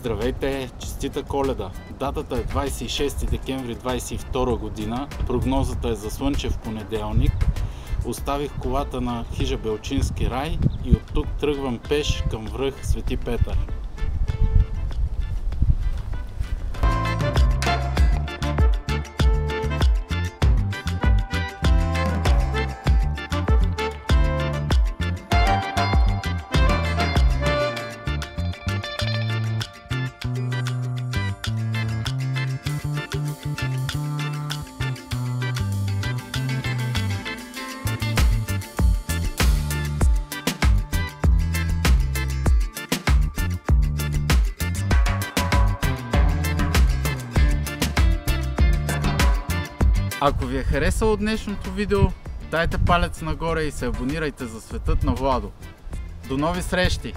Здравейте! Честита коледа! Датата е 26 декември 2022 година. Прогнозата е за слънчев понеделник. Оставих колата на хижа Белчински рай и от тук тръгвам пеш към връх Свети Петър. Ако ви е харесало днешното видео, дайте палец нагоре и се абонирайте за светът на Владо. До нови срещи!